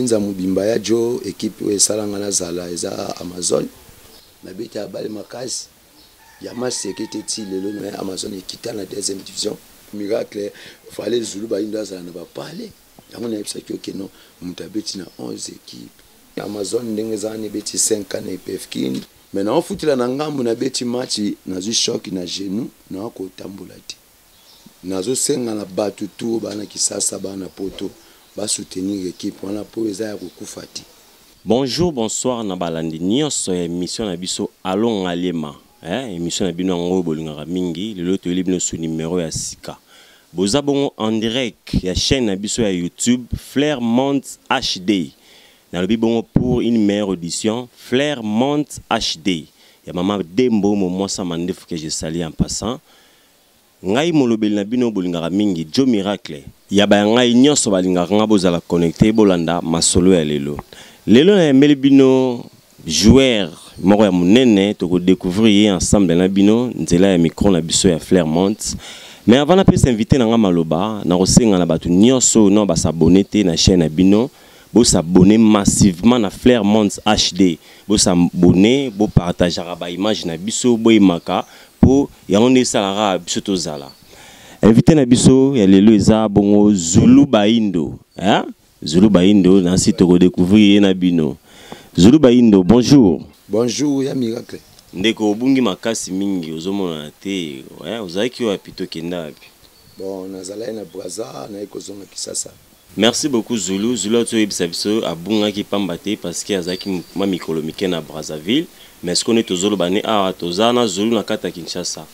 nza mobimba ya jo ekipe oyo esalanga nazala eza amazon nabeta ya bale makasi ya maseke te ti lelo me amazon ekita na deuxième division miracle fale zulu bayindo azala na bapale yango nayebisaki oke no moto abeti na 11 ekipe amazon ndenge eza wana ebeti 5 ans na epefkin me naofutela na ngambo nabeti match nazwi choc na genou naokotambola te Nazo senga na batu tout bana kisasa bana poto ba soutenir equipe wana po eza ya kokufa te. Bonjour bonsoir na balandi nionso ya emission na biso allons ngaliema eh emission na bino yango oyo bolingaka mingi lelo toyeli bino su numero ya sika boza bongo en direct ya chaine na biso ya youtube flair monts hd nalobi bongo pour une meilleure audition flair monts hd ya mama dembo momwasa mandefu que je salie en passant Ngai molobeli na bino oyo bolingaka mingi, Joe Miracle. Ya ba ya ngai nionso balingaka nga bozala connecte bolanda masolo ya lelo. Lelo nayambeli bino joueur moko ya munene toko decouvrir ye ensemble na bino nzela ya micro na biso ya Flairmont. Mais avant napesa invite na nga maloba, nakosenga na batu nionso oyo nao ba s'abonner te na chaine na bino, Bo s'abonner massivement na Flair Monds HD. Bo s'abonner, bo partageaka ba images na biso, bo aimaka po yango nde esalaka biso tozala. Invité na biso ya lelo eza bongo Zulu Bayindo. Hein? Zulu Bayindo, na si toko découvrir ye na bino. Zulu Bayindo, bonjour. Bonjour ya miracle. Ndeko obungi makasi mingi ozomonana te. Ouais, ozalaki wapi to kenda wapi? Bon, nazalaki na Brazza, naye kozonga Kisasa. Merci beaucoup Zulu. Zulu azo yebisa biso abungaki pamba te parce que azaki ma mikolo mike na Brazzaville. Mais ce qu'on est tozolo bane awa toza na Zulu na kata Kinshasa.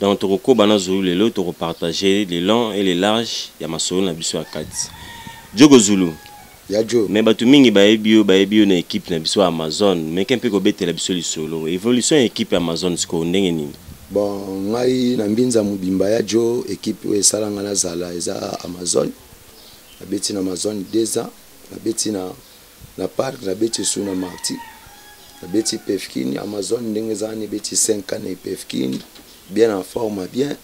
Donc toko koba na Zulu lelo toko partager les longs et les larges ya masolo na biso ya kati. Djogo Zulu. Ya Djo. Mais batu mingi bayebi yo bayebi yo na équipe na biso Amazon. Mais kempe ko betela biso lisolo. Evolution ya équipe Amazon siko ndenge nini? Bon ngai na mbinza mobimba ya Djo équipe oyo esala nga nazala eza Amazon. nabeti na mazone deux ans nabeti na, na parc nabeti esu na marti nabeti pefkini amazone ndenge eza wana ebeti 5 ans na epefkini bien en forme bien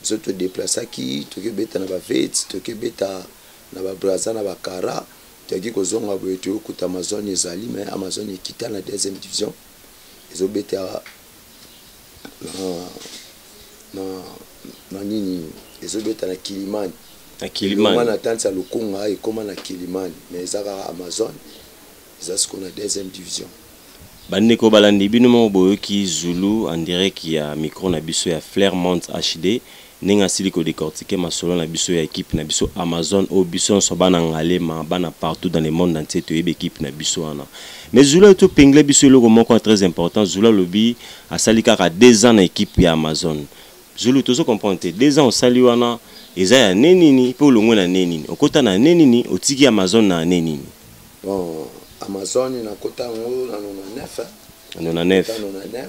biso todeplasaki toki obeta na baveti toki obeta na babraza na bakara toyaki kozonga boye toyokuta amazone ezali mais amazone ekita na deuxième division ezobeta na, na, na nini ezobeta na kilimani na kilimani na tante ya lokonga ekoma na kilimani mais eza kaka amazon eza siko na deuxième division bandeko balandi bino moko boyoki zulu en direct ya micro na biso ya flairmont hd Ndenge asili ko decortiquer masolo na biso ya equipe na biso Amazone oyo biso nionso bana Ngalema, bana partout dans le monde entier toyebi equipe na biso wana. Mais Zulu aye to pingler biso eloko moko ya très important, Zulu alobi asali kaka deux ans na equipe ya Amazone. Zulu tozo comprendre te, deux ans osali wana eza ya ne nini pe olongwe na ne nini? Okota na ne nini? Otiki Amazone na ne nini? Bon, Amazone nakota yango na 99 hein. Na 99. Nakota na 99.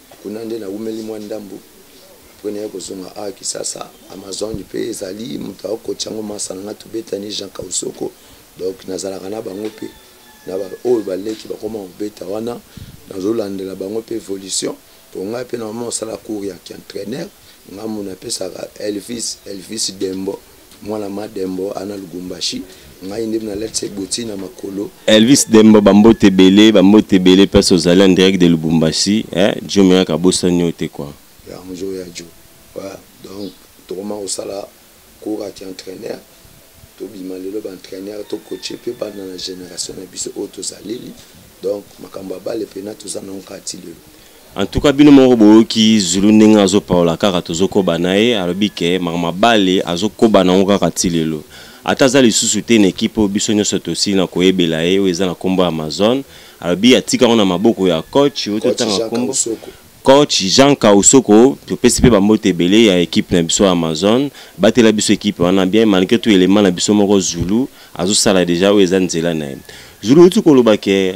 Kuna nde nawumeli mwa ndambo apres naye kozonga awa Kisasa. Amazone mpe ezali moto akotia yango masa na ngai tobetani Jean Kausoko donc nazalaka na bango mpe na baoyo baleki bakoma kobeta wana nazolandela bango mpe evolution mpo ngai mpe na mama osala cour ya kientraineur ngambo napesaka Elvis Elvis Dembo Mwana ma Dembo ana Lubumbashi ngai nde na lati boti na makolo. Elvis Dembo bambote ebele bambote ebele place ozali en direct de Lubumbashi eh Joe Miracle abosani yo te quoi. Ya Joe ya Joe ouais donc tokoma kosala cours ya ki entraîneur tobima lelo ba entraîneur to coacher mpe bana na generation na biso oyo tozaleli donc makambo ya bale mpena toza na yango kaka ti lelo. En tout cas bino moko boyoki Zulu ndenge azo paola kaka tozo koba na ye alobi ke mama bale azo koba na ngo kaka ti lelo ata aza lisusu te na ekipe oyo biso nyonso tosili na koyebela ye oyo eza na kombo ya Amazon alobi atika ngo na maboko ya coach oyo totanga kombo coach Jean Kausoko topesi pe bambote ebele ya ekipe na biso ya Amazon batela biso ekipe wana bien malgré tout element na biso moko Zulu azosala deja oyo eza nzela na ye Zulu outi koloba ke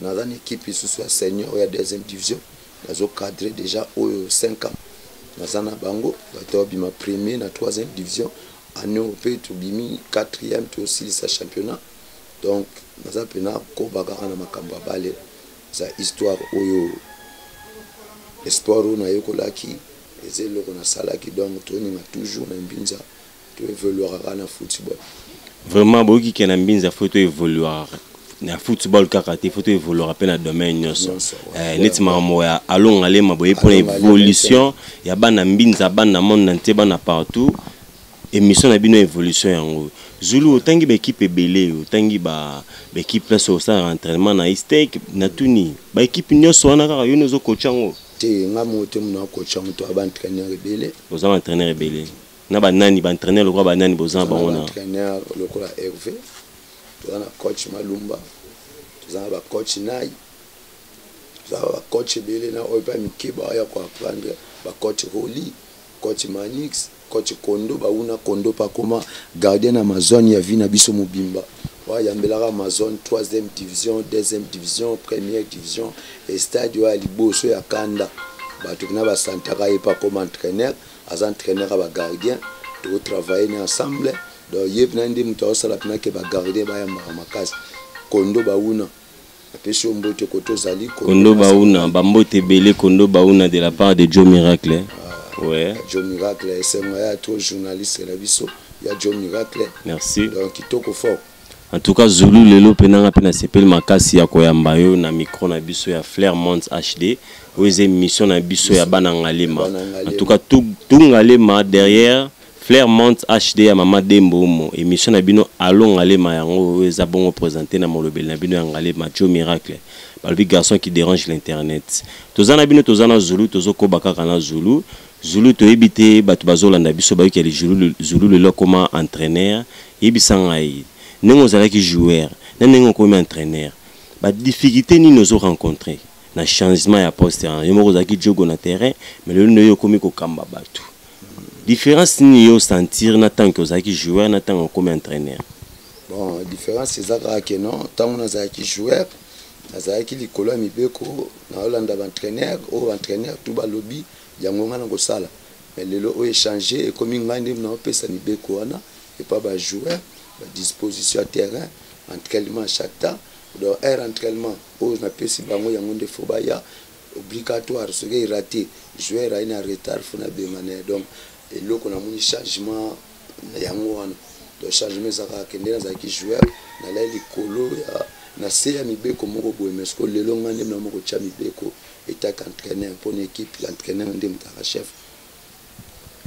naza na ekipe lisusu ya senior ya deuxième division nazo cadre déjà oyo 5 ans naza na bango bato babima premier na troisième division année oyo mpe tobimi quatrième tosilisa championnat donc naza mpena koba kaka na makambo ya bale eza histoire oyo espoir oyo nayekolaki eza eloko nasalaki donc toninga toujours na mbinza To evoluaka kaka na football. Vraiment boyoki ke na Mbinza faut to evoluaka na football kaka te faut to evoluaka pe na domaine nyonso. Eh, neti makambo ya alonga lema boye pona evolution ya bana Mbinza, bana monde entier, bana partout. Emission na bino evolution yango. Zulu otangi ba equipe ebele, otangi ba ba equipe place osalaka entraînement na Istake, natuni ba equipe nyonso wana kaka yo nde ozo coacha yango? Te nga moko te mutu na coacha yango to ba entraîneur ebele. Boza ba entraîneur ebele. na banani baentraîneur lokola banani boza na bango na entraîneur lokola herve toza na coach malumba toza na bacoach nai toza na bacoach ebele na oyo mpe mikeba oya koapprendre bacoach holi coach manix coach kondo bauna kondo mpe akoma gardien na amazone ya vie na biso mobimba oyo ayambelaka amazone 3e division 2e division 1er division estade oyo ya liboso ya kanda bato mpena basantaka ye mpe akoma entraîneur aza entraîneur ya bagardien toko travaille ne ensemble donc ye mpena nde moto aosala mpena ke bagardien bayambaka makasi kondo bauna apesi yo mbote koto ozali kondo bauna bambote ebele kondo bauna de la part de joe miracle ah, ouais. joe miracle esengo ya to journaliste na biso ya joe miracle merci donc kitoko fort En tout cas, Zulu lelo pe nanga pe na sepeli makasi ya koyamba yo na micro na biso ya Flair Monts HD. Oyo eza émission na biso ya bana ngalema. En tout cas, tout, tout ngalema derrière Flair Monts HD ya Mama Dembo Omo. Émission na bino Allo Ngalema yango oyo eza bongo présenté na molobeli na bino ya ngalema Joe Miracle. Balobi garçon qui dérange l'internet. Tozana bino tozana Zulu tozokoba kaka na Zulu. Zulu toyebi te batu bazolanda biso bayoki ya lijulu zulu lelo akoma entraineur yebisa ngai ndenge ozalaki joueur na ndenge okomi entraineur ba difficultes nini ozo rencontre na changement ya poste wana yo moko ozalaki jogo na terrain mais lelo nde yo okomi kokamba batu difference nini yo sentir na tanke ozalaki joueur na tanke okomi entraineur bon difference eza kaka ke non ntango nazalaki joueur nazalaki likolo ya mibeko naolanda baentraineur oyo baentraineur tu balobi Yango nga nako sala mais lelo oyo echange ekomi nga nde nao pesa mibeko wana epa ba joueur ba disposition ya terrain entrainement chaque temps donc heure entrainement oyo na pesi bango yango nde faut baya obligatoire soki e rate joueur aye na retard faut na bengana ye donc eloko na moni changement yango wana donc changement eza kaka kende nazalaki joueur nalai likolo ya na se ya mibeko moko boye mais sikoyo lelo nga nde mna moko tya mibeko Etaka entraîneur pona equipe l'entraîneur nde moto aka chef.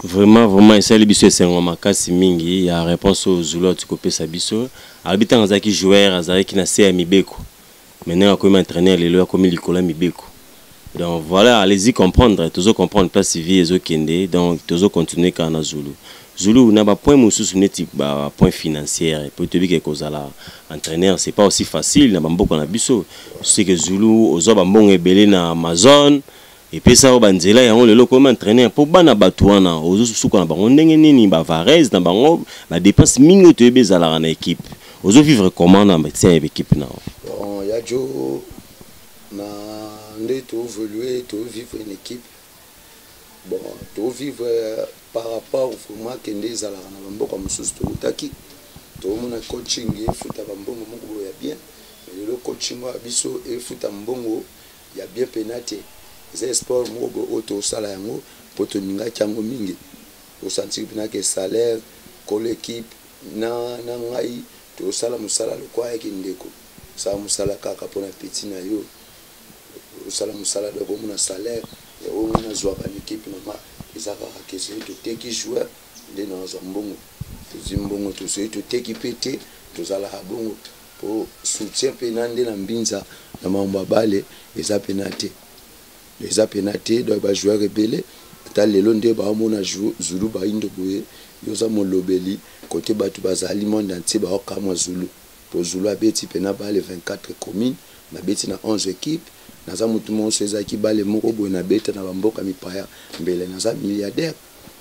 Vraiment vraiment esali biso esengo makasi mingi ya réponse oyo Zulu ati kopesa biso. Alobi ntango azalaki joueur azalaki na se ya mibeko. Maintenant akomi entraîneur lelo akomi likolo ya mibeko. Donc voilà allez-y comprendre tozo comprendre place vie ezo kende donc tozo continuer kaka na Zulu. Zulu na ba points mosusu neti ba points financiers po toyebi ke kozala entraîneur c'est pas aussi facile na ba mboka na biso c'est que Zulu ozwa ba mbongo ebele na Amazon epesa yo ba nzela yango lelo okomi entraîneur po bana bato wana ozosuka na bango ndenge nini ba varese na bango ba dépense mingi oyo toyebi ezalaka na équipe ozo vivre comment na sein ya équipe na yo bon ya jo na nde to évolue to vivre na équipe Bon, to vivre euh, par rapport vraiment kende ezalaka na bamboka mosusu towutaki tomona coaching efuta bambongo moko boye ya bien mais lelo coaching oyo biso efuta mbongo ya bien mpena te eza sport moko boye oyo tosala yango mpo tolingaki yango mingi osantiki mpena ke salaire kolo ekipe na, na ngai tosala mosala lokola ya kindeko osala mosala kaka mpo na peti na yo osala musala donc omona salaire mais oyo nga nazuaka na equipe na nga eza kaka ke soki toteki joueur nde nazwa mbongo tozwi mbongo to soki toteki mpe te tozalaka bongo mpo soutien mpe na nde na mbinza na makambo ya bale eza mpena te eza mpena te donc bajoueur ebele ata lelo nde baomona zulu baindo boye yo oza molobeli kote bato bazali monde entier baokamwa zulu Po Zulu abeti pena balle 24 communes, nabeti na 11 equipes, naza mutu moko soki ezalaki balle moko boye nabeta na ba mboka mipaya mbele naza milliardaire.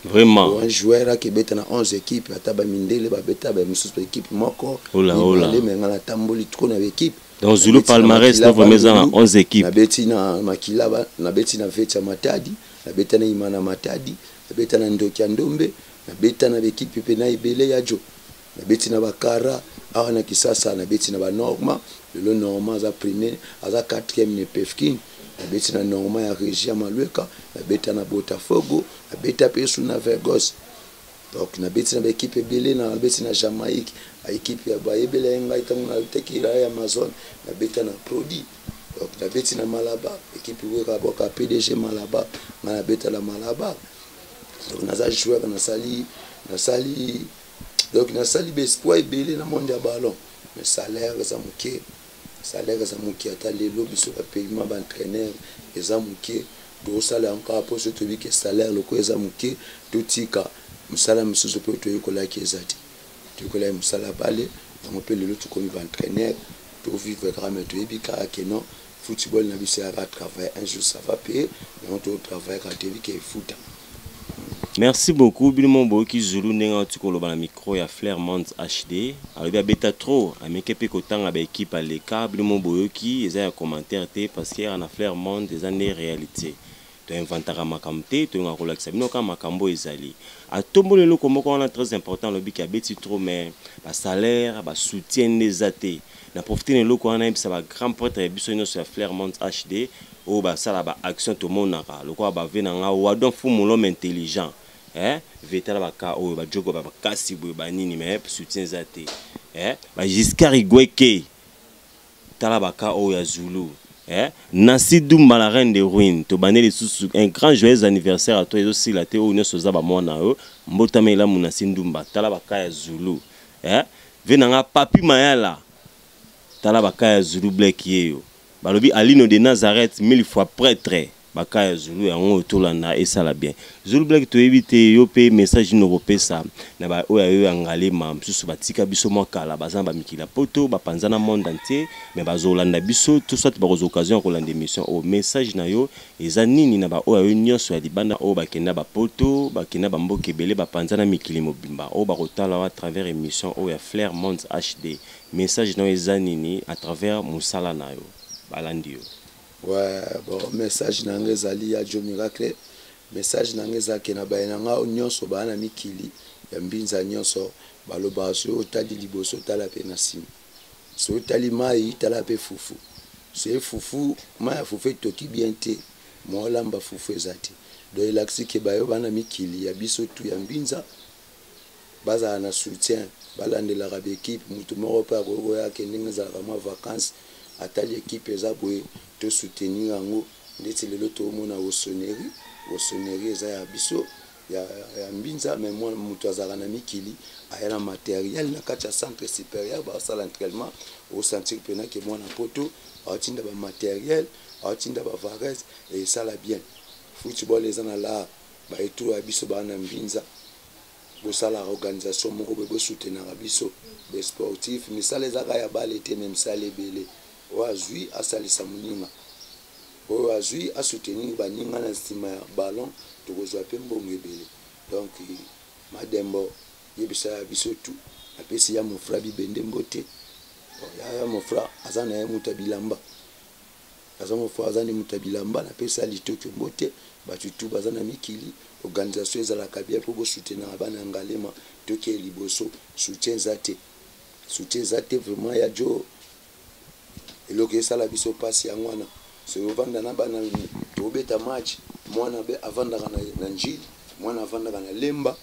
Vraiment. Po un joueur ake beta na 11 equipes ata ba mindele ba beta ba misusu ba equipes moko, mibale mais nga na tamboli trop na ba equipes. Donc Zulu palmarès na vraiment eza na 11 equipes. Nabeti na makila ba, nabeti na Vetsa Matadi, nabeta na Imana Matadi, nabeta na Ndoki ya Ndombe, nabeta na ba equipes pena ebele ya djo. nabeti na bakara awa na kisasa nabeti na banorma lelo norma aza premier aza 4e ne pefkin nabeti na norma ya régi ya malweka nabeta na botafogo nabeta mpe su na vergos donc nabeti na baekipe ebele nabeti na jamaïque ekipe ya bayebela ye ngai ntango nateki rail ya amazone nabeta na prodi donc nabeti na malaba ekipe wekabwaka pdg malaba ngai nabeta na malaba donc naza joueur nasali nasali donc nasali ba exploit ebele na monde ya ballon mais salaire eza moke salaire eza moke ata lelo biso ba paiement ba entraîneur eza moke tosala yango kaka mposo toyebi ke salaire lokola eza moke totika mosala mosusu mpe toyekolaki eza te toyekolaki mosala bale yango mpe lelo tokomi ba entraîneur tovivre kaka me toyebi kaka ke non Football na biso ya ka travailler un jour ça va payer yango to travailler ka toyebi ke efuta. Merci beaucoup bino mo boyoki Zulu ndenge auti koloba na micro ya Flair Mons HD alobi abeta trop ameke pe kotanga ba equipe aleka bino mo boyoki eza ya commentaire te parce que awa na Flair Mons eza nde realite. To inventaka makambo te, tolingaka kolakisa bino kaka makambo oyo ezali. Atomboli eloko moko wana très important, alobi ke abeti trop mais ba salaires, ba soutiens nde eza te. Na profiter na eloko wana nayebisa ba grands pretres ya biso nionso ya Flair Monts HD oyo basala ba actions tomonaka, lokola ba vieux na nga Wadon Fumu l'homme intelligent eh vieux tala ba cas oyo ba jogo ba makasi boye ba nini mais soutien eza te eh ba Giscard Igweke. Tala ba cas oyo ya Zulu eh. Nancy Dumba la reine de ruine tobandi lisusu un grand joyeux anniversaire à toi ezo sila te oyo nionso eza ba mwana na yo mbotama elamu Nancy Ndumba tala ba cas ya Zulu eh vie na nga Papy Mayala tala ba cas ya Zulu Blake yeyo balobi Alino de Nazareth mille fois pretre Ba cas ya Zulu yango oyo tolanda esala bien. Zulu Black toyebi te yo pe message nini okopesa na ba oyo ya yo ya Ngalema misusu batika biso mwa kala baza na ba mikili ya poto ba panza na monde entier mais bazo landa biso to soit bakozwa occasion ya kolanda emission oyo message na yo eza nini na ba oyo ya yo nionso ya libanda oyo bakenda ba poto bakenda ba mboka ebele ba panza na mikili mobimba oyo bakotala yo à travers emission oyo ya Flair Mondes HD message na yo eza nini à travers musala na yo balandi yo. Ouais, bon, message na nga ezali ya Joe Miracle. Message na nga eza ke na baye na nga nyonso baa na mikili ya mbinza nyonso balobaka soki otali liboso tala pe na nsima. Soki otali mayi tala pe fufu. Soki fufu mayi ya fufu etoki bien te moyen olamba fufu eza te. Donc elakisi ke baye baa na mikili ya biso tout ya mbinza bazala na soutien balandelaka ba equipe mutu moko pe akoki koya ake ndenge ezalaka mwa vacance atali equipe eza boye to soutenir yango ndeti lelo toomona Wossonnerie Wossonnerie eza ya biso ya, ya Mbinza mais mwa mutu azalaka na mikili aya na materiel na kati ya centre superieur basala entraînement o sentir pena ke mwana poto aotinda ba materiel aotinda ba varese esala bien football eza na l'art ba etro ya biso baa na mbinza bosalaka organisation moko boye bosutenaka biso basportif misala ezaka ya bale te me misala ebele oyo azwi asalisa moninga oyo azwi asoutenir baninga na nsima ya ballon tokozwa mpe mbongo ebele donc madembo yebisa ya biso tu apesi ya mofra bibende mbote ya mofra aza na ye moto ya bilamba Aza ngo fort aza nde mutu ya bilamba na pesa ya litoki mbote batu tout baza na mikili organisation ezalaka bien po bo soutenaka bana ya ngalema to keye liboso soutien eza te soutien eza te vraiment ya djo eloko esala biso pasi yango wana soki ovanda na bana tobeta match mwana be avandaka na, na njili mwana avandaka na lemba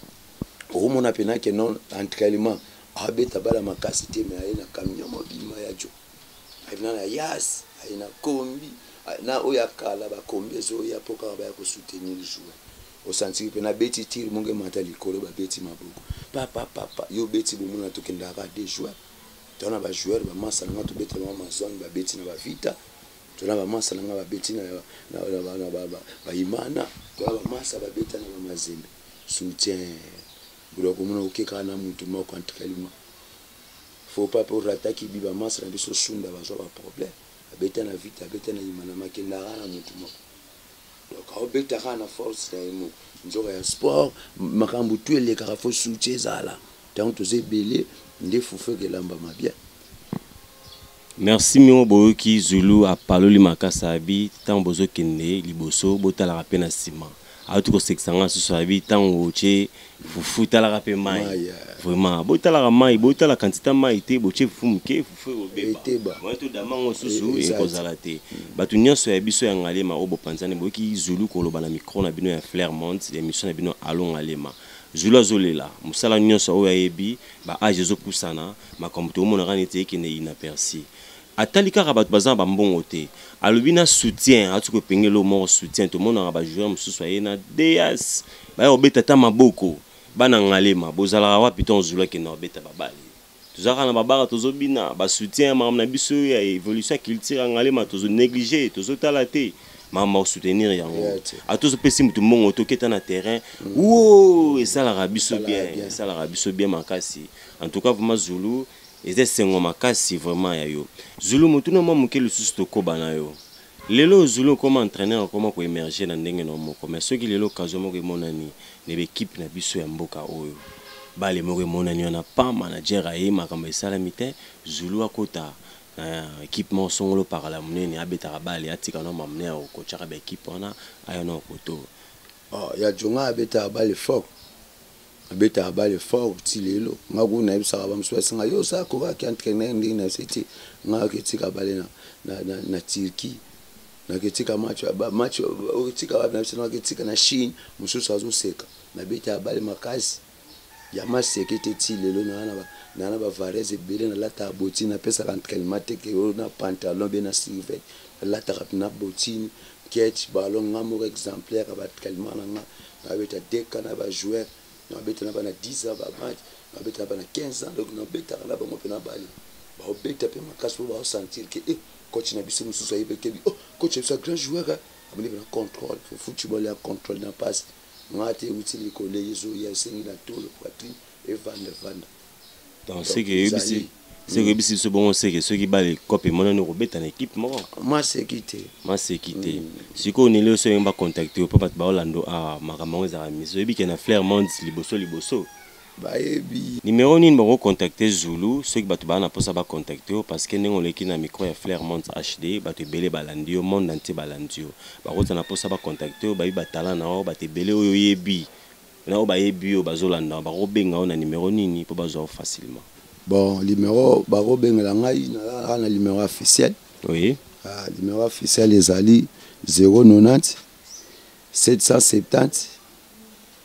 okomona pena ke non entraînement abeta bala makasi te me aye na camion mobima ya djo Avenant ya yas aye na kombi na oyo ya kala ba kombi ezoya mpo kaka baya ko soutenir joueur osantiki mpe na beti tir moko emata likolo ba beti maboko papa papa yo beti bomona tokendaka kaka de joueur tona ba joueur ba masa na nga tobetela bango ma zone ba beti na ba vita tona ba masa na nga ba beti na ba imana tona ba masa ba beta na ba mazembe soutien bula komona okekaka na mutu moko entre elima Faut pas po rata kibi ba mans na biso sunda ba zwa ba problème abeta na vita abeta na imana makenda ka na mutu moko donc ao beta ka na force na ye moko nzoka ya sport makambu tu elekaka faut soutien ezala tango toza ebele nde fufu ekelambama bien Merci mio boyoki zulu apaloli makasa abi ntango bozokende liboso botalaka mpe na nsima auti kosekisa nga susu abi ntango otie fufu talaka mpe mai vraiment botalaka mai botala kantita mai te botie fufu moke fufu ekobeba moye todama yango susu e, ekozala te mm. bato nyonso ya biso ya ngalema oyo bopanzani boyoki zulu koloba na micro na bino ya flairmont ya emission na bino alo ngalema zulu azolela mosala nyonso oyo ayebi Ba age ezo pusana, makambo to monaka neti eke ne inaperci. Atali kaka batu baza na ba mbongo te. Alobi na soutien, ati ko pengele oyo moko soutien, to monaka ba joueurs mususu aye na deas, baya ko beta ata maboko. Bana Ngalema, bozalaka wapi tango Zulu akenda ko beta ba balle? Toza kaka na ba bar tozo bina, ba soutien, makambo na biso ya evolution ya culture ya Ngalema tozo negliger, tozo tala te. mama osoutenir yango Yeah, tse. ata ozopesi motu mbongo te oketa na terrain wo esalaka biso Esalaka bien bien. esalaka biso bien makasi en tout cas vraiment zulu eza esengo makasi vraiment ya yo zulu motuna mwa moke lisusu tokoba na yo lelo oyo zulu okoma entraîneur okoma koemerge na ndenge na yo moko mais soki lelo kazo moko emonani na baekipe na biso ya mboka oyo bale moko emonani wana pa manager aye makambo esalami te zulu akota eh, ekipe moko songolo pakala monene abetaka bale atika no mamne akokotyaka baekipe wana aya na okoto oh, ya jonga abetaka bale fort abetaka bale fort ti lelo nga kuku nayebisaka bamosusu basinga yo oza kokaki entraîneur ndenge na se ti nga aketika bale na, na, na, na turquie naketika match match oketika wapi na biso naketika na chine mosusu azoseka nabetaka bale makasi ya maseke te ti lelo na na na na ba varese ebele na lata ya botini na pesa entraînement te ke oh, na pantalon be na survet na lata kap na botini catch ballon nga moko exemplaire ya ba entraînement na nga na beta deka na ba joueur na beta na bana 10 ans ba match na beta na bana 15 ans donc na beta na bango pe na bale ba obeta pe makasi ba sentir ke eh coach na biso mususu ayebi ke oh coach na biso grand joueur hein abonne na contrôle football ya contrôle na passe Mate euti likolo ezoya esengi na tolo poitrine evanda evanda. Donc seke eyebisi seke hmm. oyebisi biso bongo seke soki bale cope emonani okobeta na ekipe moko maseki te maseki te hmm. sikoyo neli oyo soki bacontacte yo mpo bato baolanda ah, makambo yango ezalaka miso oyebi ke na flairmont liboso liboso bayebi. Numero nini bakoki ko contacter Zulu soki batu baza na posa ba contacter yo parce que ndenge oleki na micro ya Flair Monts HD batu ebele balandi yo monde entier balandi yo bako za na posa ba contacter yo bayebi ba talent na yo batu ebele oyo oyebi na oyo bayebi yo bazo landa yo bako benga yo na numero nini po bazua yo facilement? Bon numero bako bengela ngai naza kaka na numero ya officiel Oui. Ah, numero ya officiel ezali 090 770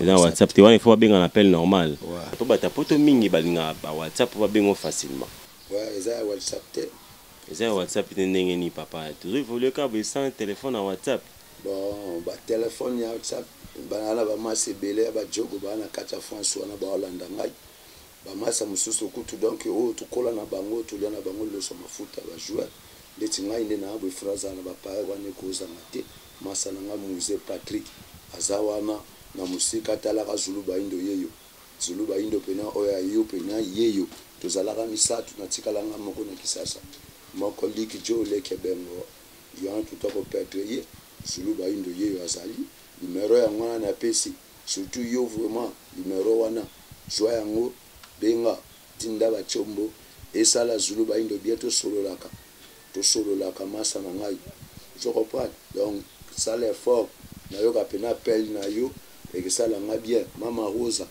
na whatsapp te wana il faut babenga na appel normal po bato ya poto mingi balingaka ba whatsapp po babenga facilement eza ya whatsapp te eza ya whatsapp te ndenge nini papa tozo évolue kaka boye sans téléphone ya whatsapp bon batelefone ya whatsapp baa na bamasi ebele ya bajogo baa na kati ya france wana baolanda ngai bamasa mosusu kutu donk oyo tokola na bango tolia na bango loso mafuta bajoueur ndeti ngai nde naa boye fre aza na bapaya wana ekozanga te Masta na nga Muze Patrick aza wana na musika atalaka Zulu Bayindo yeyo Zulu Bayindo pena oyo ya yo pena yeyo tozalaka misatu na tikala nga moko na kisasa moko Lick Joe Leke Bengo Yohana touta ko perdre ye Zulu Bayindo yeyo azali numero yango wana na pesi surtout yo vraiment numero wana zua yango benga tinda ba tshombo esala Zulu Bayindo bien to sololaka Tosololaka masta na ngai je comprends donc sala effort nayoka pena appel nayo ekesala nga bien mama rosa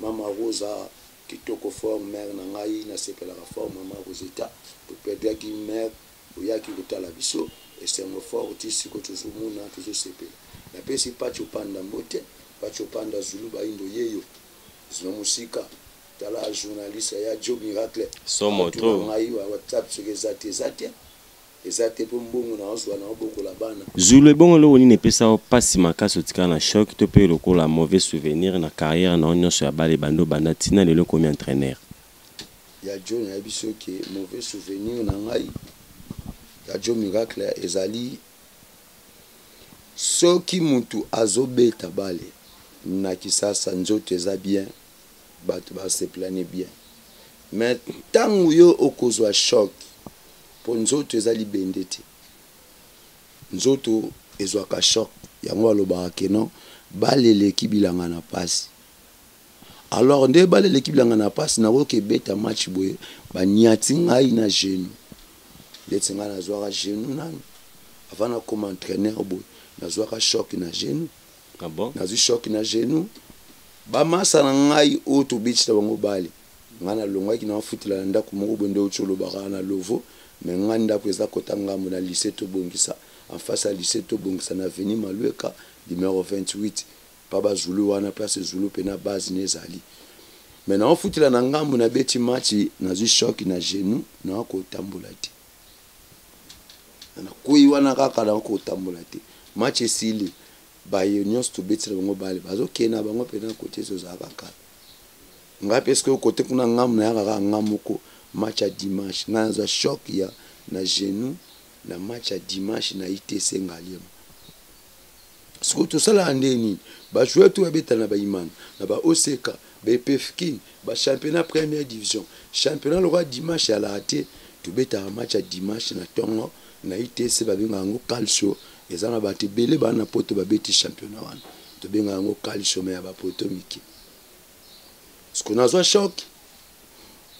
mama rosa kitoko fort mère na ngai nasepelaka fort mama roseta to perdiaki mère oyaki kotala biso esengo fort ti siko tozo mona tozo sepela napesi patsho panda mbote patsho panda zulu bayindo yeyo zino musika tala journaliste ya joe miracle somo trop ngai wa whatsapp soki eza te eza te eza te po mbongo na ozwa na obokola bana zulu ebongo eloko nini epesa yo pasi makasi otikala na choc to pe lokola mauvais souvenir na carrière na yo nyonso ya bale bando banda tina lelo komi entraîneur ya Joe nayebi soki mauvais souvenir na ngai ya Joe Miracle ezali Soki mutu azo beta balle na kisasa nzoto eza bien batu ba se plane bien mais tangu yo okozua choc po nzoto eza libende te nzoto ezuaka choc yango alobaka que non balle eleki bilanga na pasi. Alors nde bale eleki bilanga na pasi nakoki kebeta match boye baniati ngai na genou ndeti ngai nazwaka genou nanu avant nakoma entraîneur boye nazwaka choc na genou ah bon? nazwi choc na genou bamasa na ngai oyo tobeti na bango bale ngai nalongaki na bafutela na ndako moko boye nde oti olobaka na lovo me ngai ndako eza kota ngambo na lycée tobongisa en face ya lycée tobongisa na avenue malueka numero 28 Pa ba zulu wana place zulu pena base ne ezali mais nao futela na ngambu na beti match nazui choc na genou nao ko tambola te na kueyi wana kaka nao ko tambola te match esili baye nyonso tobetela bango bale bazokee na bango mpe na kote ezozalaka kala ngai mpe soki okote kuna ngambo nayaka kaka ngai moko match ya dimanche ngai nazwa choc ya na genou na match ya dimanche na itc ngaliema sikoyo tosalaka ndenge nini bajoueur to babeta na baimana na ba oseka bapefkin bachampionnat première division championnat lokola dimanche ya laa te tobetaka match ya dimanche na ntongo na itc babengaka yango calcio eza na bato ebele bana na poto babeti championnat wana tobengaka yango calcio me ya bapoto mike siko nazwa choc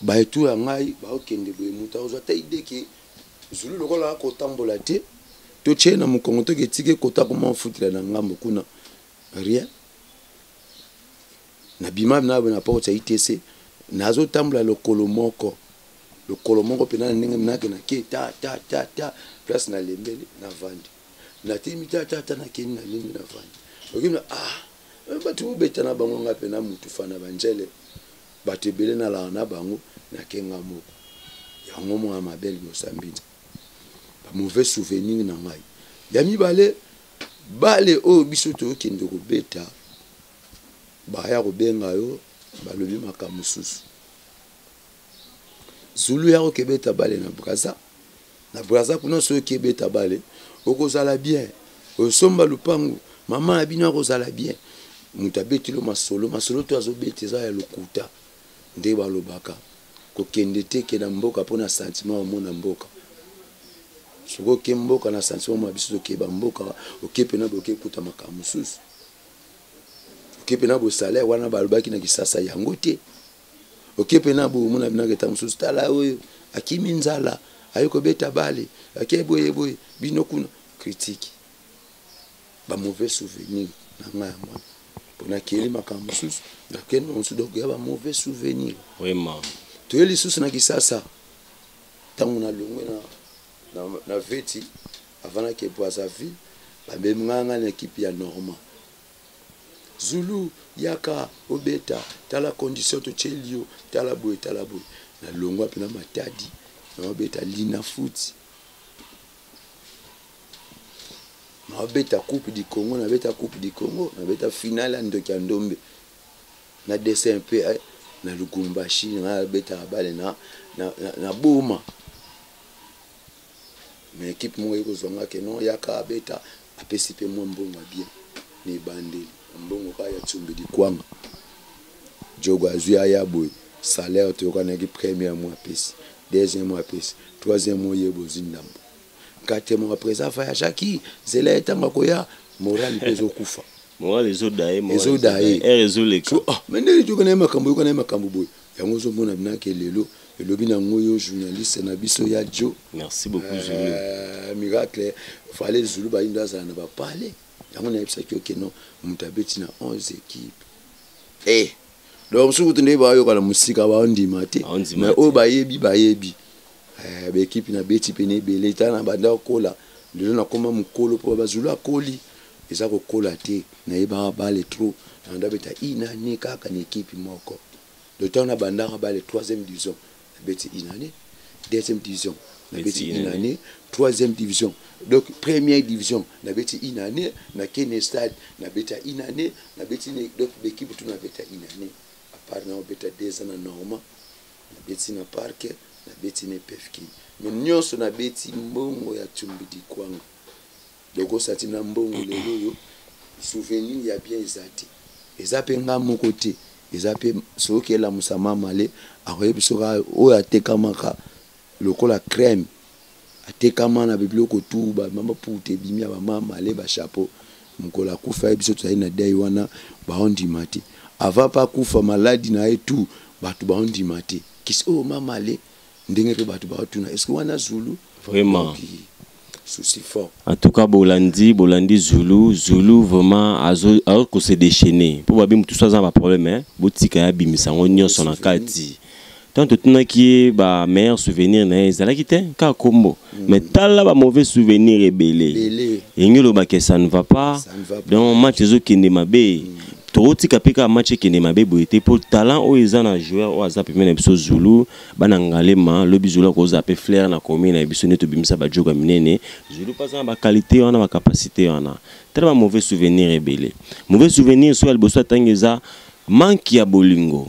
baetour ya ngai baokende boye moto akozwa ta ideke zulu lokola akotambola te totye na mokongo toki etiki ekota koma ofutela na ngambo kuna rien nabima na, na porte ya itc nazotambola lokolo moko lokolo moko mpenza na ndenge minake nake ta ta ta ta place nalembeli navandi natelemi ta ta ta nakei nalembi navandi okimi ah eh, bato bobeta na bango ngai mpe na motufa na banjele Bato ebele nalala na bango na kin nga moko. Yango mwana ma belle Mosambinza. Ba mauvais souvenirs na ngai. Ya mibale, bale oyo biso tokende kobeta baya kobenga yo balobi makambo mosusu. Zulu ya kokebeta bale na Brazza. na braza kuna soki ebeta bale okozala bien osomba lupangu mama ya bino akozala bien moto abetilo masolo masolo to azobeta eza ya lokuta nde balobaka kokende te ke na mboka mpo na santima omona mboka soki oke mboka na santima mwa biso tokeba mboka oke mpena boke kuta makambo mosusu oke mpena bosalaire wana balobaki na kisasa yango te oke mpe na boye omona binaka ntango mosusu tala oyo akimi nzala aye kobeta bale ake boye boye bino kuna kritike bamauvais souvenir na ngai ya mwana mpo nakeli makambo mosusu nakende mosusu donc ya bamauvais souvenir toye lisusu na kisasa ntango nalongwe na, na, na veti avandaki epoisaville babemngaa ngai na ekipe ya normand Zulu yaka obeta tala condition totieli yo tala boye tala boye na longwa pena matadi na obeta lina foot na obeta coupe du Congo na beta coupe du Congo na beta finale ya ndoki ya ndombe na dessin pe eh, na Lugumbashi na beta bale na na, na, na boma mais equipe moko ekozwa nga ke non yaka abeta apesi mpe mwa mbongo ya bien na ebandeli mbongo ka ya tsumbi likwanga jogo azwi aya boye salaire toyokanaki premier mois apesi deuxième mois apesi troisième mois ye bozwi ndambo quatrième mois après eza voyageaki zela ye ntango akoya moral mpe ezokufa moral ezodaye ezodaye ere ezoleka ah, mais ndenge toyokana ye makambo oyokana ye makambo boye yango ozomona bina ke lelo elobi na ngo yo journaliste na biso ya jo merci beaucoup euh, zulu euh, miracle fale zulu bayindo azala na bapale yango nayebisaki yo keno moto abeti na 11 équipe e eh, donc mosusu kutu nde bayoka na mosika baondima te mais oyo bayebi bayebi eh, baekipe na beti pene ebele ta na banda okola lelo nakoma mokolo mpo bazulu akoli Eza kokola te nayebaka balle trop nabanda beta une annee kaka na equipe moko le temps nabandaka balle troisième division nabeti une annee deuxième division nabeti une annee troisième division donc première division nabeti une annee na kene stade nabeta une annee nabeti donc bekipe tout nabeta une annee à part na obeta deux ans na norma nabeti na parc nabeti na pfk mais nyonso nabeti mbongo ya tsumbi dikwanga Dogo sati na mbongo lelo oyo souvenir ya bien eza te. Eza pe nga moko te eza pe soki elamusa ma male akoyebi soki oyo atekamaka lokola creme atekama na bibiloko tout ba mama pouta ebimi ya ba ma male ba chapeau mokolo akufa ye biso tozali na deuil wana baondima te avant pe akufa maladi na ye tout batu baondima te kisi oyo ma male ndenge mpe bato baotuna eske wana zulu vraiment souci fort en tout cas bolandi bolandi zulu zulu vraiment azo azo ko se déchaîner po babi mutu soza ba problème hein botika ya bimisa ngo nyonso na kati tant totunaki ye ba meilleur souvenir na ye ezalaki te kaka kombo Mm. Mais tala ba mauvais souvenirs ebele. Yenge loba que ça ne va pas. Donc match ezo kende mabe. Mm. tokotika mpe kaka match ekende mabe boye te mpo talent oyo eza na joueur oyo aza pembe na biso zulu bana ngalema lobi zulu akozala mpe flaire na commune na biso nde tobimisa bajogo ya minene zulu mpe aza na baqualité wana bacapacité wana tala bamauvais souvenir ebele mauvais souvenir soki ya liboso atangi eza manke ya bolingo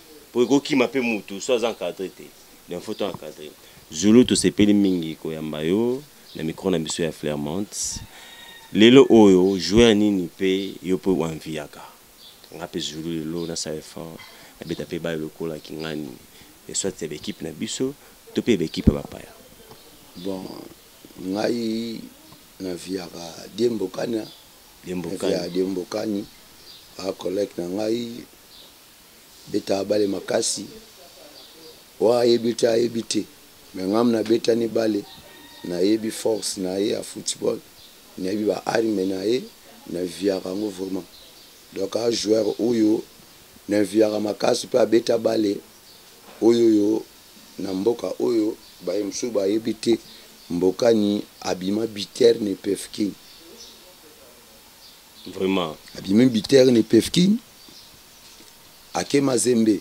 po eko kima pe mutu soit aza encadre te donc faut to encadre. Zulu tosepeli mingi koyamba yo na micro na biso ya Flairmont lelo oyo joueur nini pe yo pe o enviyaka nga pe Zulu lelo nasala effort na beta pe balle lokola Kingani et soit ya ba equipe na biso to pe ya ba equipe ya bapaya. Bon ngai na viyaka Diembo Kania, na viyaka Diembo Kani aza collègue na ngai. beta abale makasi oyo ayebi te ayebi te me ngam na beta ni bale na yebi force na ye ya football na yebi ba arme na ye na viaka yango vraiment donc a joueur oyo na viaka makasi pe abeta bale oyo yo na mboka oyo baye mosusu ba yebi te mbokani abima biter ne pefkin vraiment abimi biter ne pefkin ake mazembe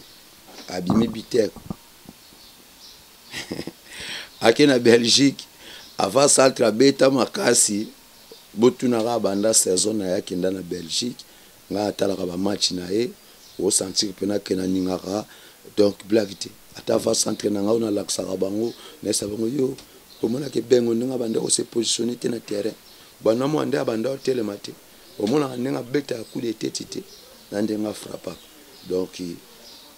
abimi buteur ake na belgique avant centre abeta makasi botunaka abanda saison na ye akenda na belgique ngai atalaka bamatch na ye osentir mpe nakena ningaka donc black te ata avant centre na ngai nalakisaka bango nayesa bango yo omonaka ebengo ndenge abanda kose positionne te na terrain bwana mwa nde abanda otelema te omonaka ndenge abetaka coup de tete te na ndenge afrappaka donc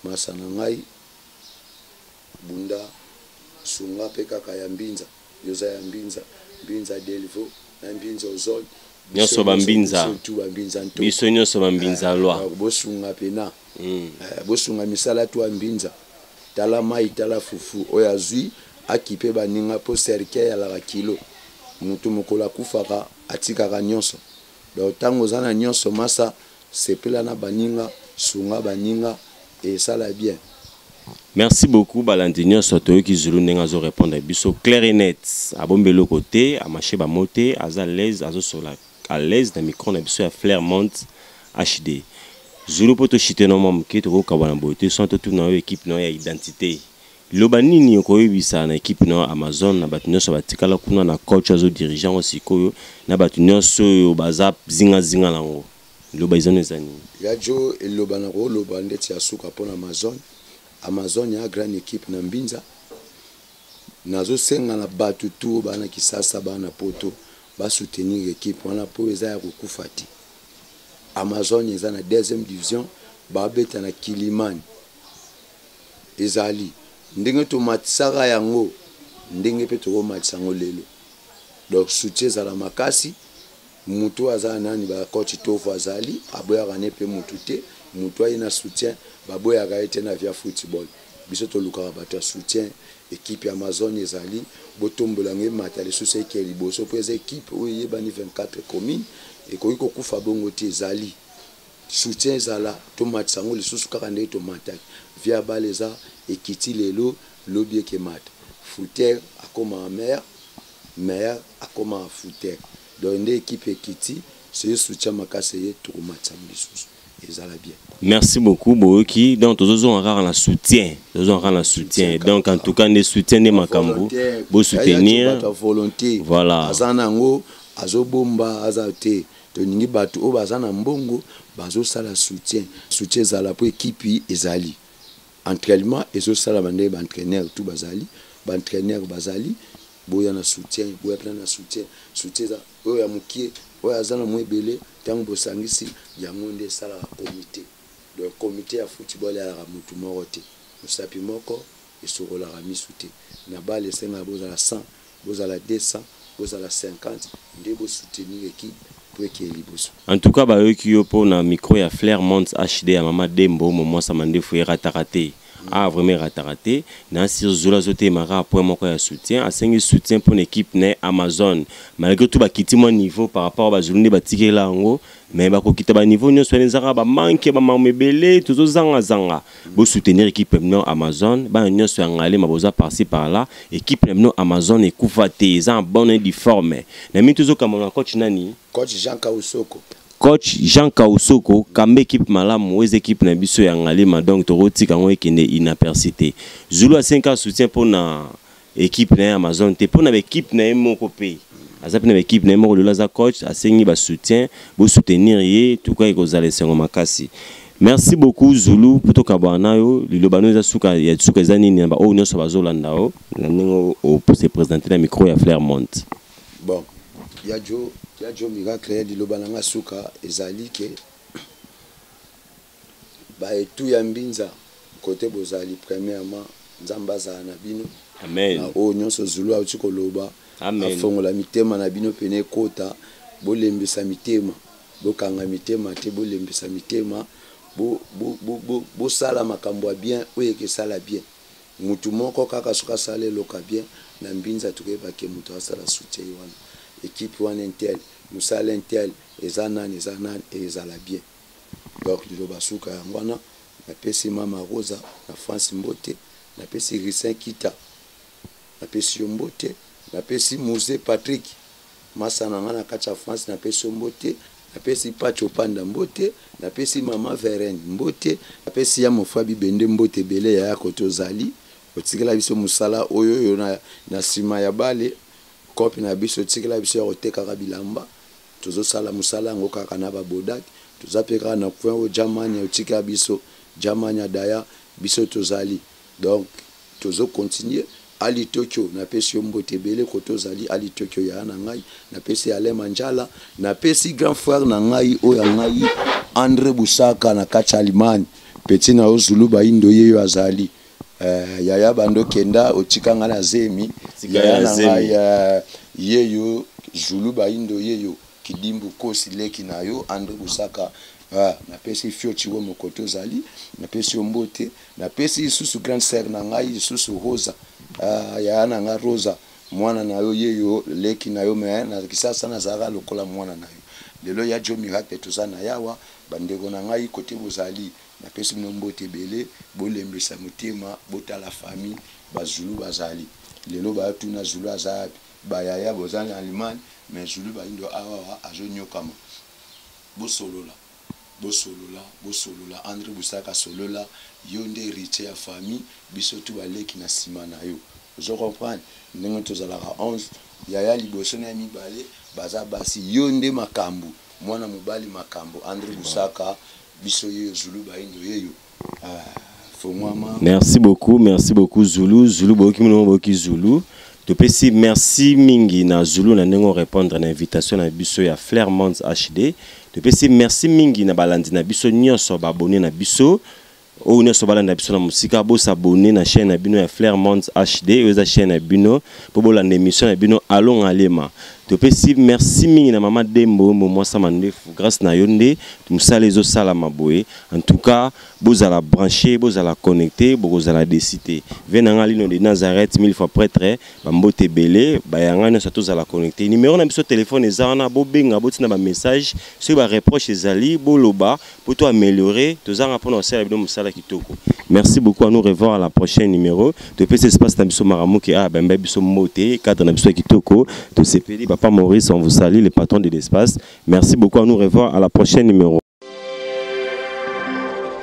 masa na ngai bunda sunga mpe kaka ya mbinza yoza ya mbinza mbinza delvo na mbinza ozol nyonso bambinza biso nyonso bambinza eh, lwa bosunga mpena hmm. eh, bosunga misala to ya mbinza tala mai tala fufu oyo azwi akipe baninga mpo cercueil alaka kilo motu mokolo akufaka Atikaka nionso donc tango oza na nionso masa sepela na baninga sunga baninga esala bien. Merci beaucoup balandi nionso toyoki zulu ndenge azo repondre biso claire et net abombi eloko te a mache ba mot te aza à l'aise azo solola à l'aise na micro na biso ya flair monde HD zulu po to chute no mua muke tokoki kokabwana boye te soit totuna yo equipe na yo ya identite Liloba nini okoyebisa na ekipe na yo Amazone, na bato nyonso batikala kuna, na coach oyo azodirige yango sikoyo, na bato nyonso oyo baza zingazinga na yango? Liloba izoni eza nini? Ya Djo, liloba nakoloba ndeti ya suka mpo na Amazone, Amazone ea grande ekipe na Mbinza. Nazosenga na bato tout, baa na Kisasa, baa na Poto, ba soutenir ekipe wana mpo eza ya kokufa te. Amazone eza na deuxième division, baobeta na Kilimani. Ezali ndenge tomatisaka yango ndenge pe tokomatisa yango lelo donc soutien ezala makasi mutu aza nani ba coach tofu azali aboyaka ne pe mutu te mutu aye na soutien baboyaka ye te na via football biso tolukaka batu ya soutien equipe ya amazone ezali botombola yango emata lisusu eke liboso po eza equipe oyo eyebani 24 commune ekoki kokufa bongo te ezali soutien ezala tomatisa yango lisusu kaka ndenge tomataki vie ya bale eza ekiti lelo lobi ekemata fouter akomaka maire maire akomaka fouter donc nde ekipe ekiti soki soutien makasi eye tokomatisa yango lisusu ezala bien merci beaucoup boyoki donc tozozonga kaka na soutien tozozonga kaka na soutien donc en tout cas nde soutien nde makambo bosoutenir volonté voilà aza na yango azobomba aza te Tolingi batu oyo baza na mbongo bazo sala soutien. Soutien ezala po equipe ezali. Entrainement ezo salama ndenge ba entraineur tout bazali. Ba entraineur bazali. Boya na soutien, boya pena na soutien. Soutien eza oyo ya mukie, oyo aza na mua ebele tangu bo sangisi yango nde esalaka comite. Donc comite ya football eyalaka mutu moko te. Mosapi moko. esokolaka misu te na balle esengaka bozala 100 bozala 200 bozala 50 nde bo soutenir equipe po ekeye liboso. En tout cas bayoki yo po na micro ya Flair monts HD ya mama Dembo momuasa mandefu erataka te aah vraiment erataka te na sur Zulu azo telema kaka point moko ya soutien asengi soutien pona equipe naye Amazone malgre tout bakiti mua niveau par rapport ya ba Zulu nde batikela yango mais bakokita ba niveau nyonso wana ezaka ba manque ya bamama ebele tozozangazanga bosoutenir ekipe ya bino amazon bana nyonso ya ngalema boza parci par là ekipe na bino amazon ekufa te eza en bonne diforme na mini tozokamba na coach nani coach jean kausoko coach jean kausoko kamba ekipe malamu oyo eza ekipe na biso ya ngalema donc tokotika yango ekende inaperci te zulu asengi kaka soutien mpo na equipe na ye amazon te mpo na baekipe na ye moko mpe aza mpe na baekipe na ye moko lelo aza coach asengi basoutien bosoutenir ye tuka ekozala esengo makasi merci beaucoup zulu mpo tokabwana na yo liloba no eza suka ya suka eza nini na baoyo nyonso bazolanda yo na ndenge ose présente na micro ya flair monte bon ya jo ya jo miracle liloba na nga suka ezali ke Ba etu ya mbinza cote bozali premierement nzambe azala na bino na oyo nionso zulu auti koloba afongola mitema na bino pena ekota bolembisa mitema bokanga mitema te bolembisa mitema bosala makambo ya bien oyo ekesala bien mutu moko kaka soki asala eloko ya bien na mbinza tokoyeba ke mutu asala soutien ye wana equipe wana intel musala intel eza nani eza nani ezala bien. Donc liloba suka yango wana. Napesi mama Rosa na France mbote. Napesi Ricin Kita, napesi yo mbote. Napesi Muze Patrick, masta na nga na kati ya France, napesi yo mbote. Napesi Patsho Panda mbote. Napesi mama Verène mbote. Napesi ya Mofra Bibende mbote ebele yaya kote ozali. Otikela biso mosala oyo oyo na sima ya bale. Coop na biso otikela biso ya kotekaka bilamba. Tozo sala musala yango kaka na ba bodak toza pe kaka na coin oyo ja mania otika biso ja mania daya biso tozali donc tozo continue Ali Tokyo na pesi yo mbote ebele kote ozali Ali Tokyo yaya na ngai na pesi Alain Mandjala na pesi grand frère na ngai oyo ya ngai Andre Busaka na kati Allemagne petit na yo Zulu Bayindo ye yo azali Eh, yaya bando kenda otika nga na zemi yaya na nga ya yeyo julu bayindo yeyo kidimbu kosi leki na yo andre busaka ah, napesi fio ciwo mokoto ozali napesi yo mbote napesi lisusu grande sœur na ngai lisusu rosa ah, yaya na nga rosa mwana na yo yeyo leki na yo me na kisasa nazalaka lokola mwana na yo lelo ya jo miracle toza na yawa bandeko na ngai kote bozali Napesi bino mbote ebele, bolembisa motema, botala famille, ba Zulu bazali. Lelo ba tuna Zulu aza wapi? Ba yaya boza na Allemagne mais Zulu bayindo awa wa azo niokama. Bosolola, bosolola, bosolola, Andre Busaka solola, yo nde heritier ya famille, biso tout ba leki na sima na yo. Ozo comprendre? Ndenge tozalaka 11, yaya liboso na ya mibale baza basi, yo nde makambu, mwana mobali makambu, Andre Busaka biso yeyo zulu bayindo yeyo ah. Merci beaucoup, merci beaucoup Zulu. Zulu boki mino boki Zulu. Topesi merci mingi na Zulu na nengo répondre na invitation na biso ya Flair Monds HD. Topesi merci mingi na balandi na biso nyonso ba abonné na biso. oyo nyonso balanda biso na mosika bosabone na chaîne na bino ya flair monds hd oyo eza chaîne na bino mpo bolanda émission na bino alonga alema topesi merci mingi na mama dembo momwasa mandefu grâce na yo nde mosala ezosalama boye en tout cas bozala branche bozala connecte bokozala desi te ve na ngai lino de nazareth mille fois prêtre bambote ebele bayanga nyonso tozala connecte numero na biso telefone eza wana bobenga botina bamessage soki bareproche ezali boloba pour toi améliorer tozanga pona osala bino musala kitoko merci beaucoup à nous revoir à la prochaine numéro de pc espace na biso maramuke ah ben ben biso mote cadre na biso kitoko to sepeli papa Maurice on vous salue le patron de l'espace merci beaucoup à nous revoir à la prochaine numéro